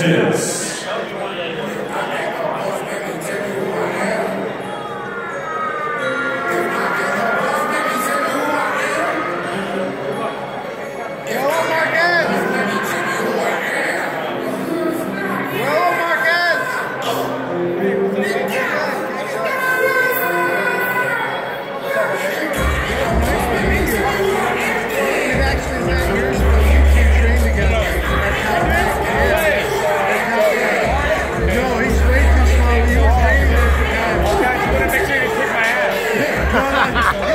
Ventus.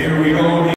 Here we go.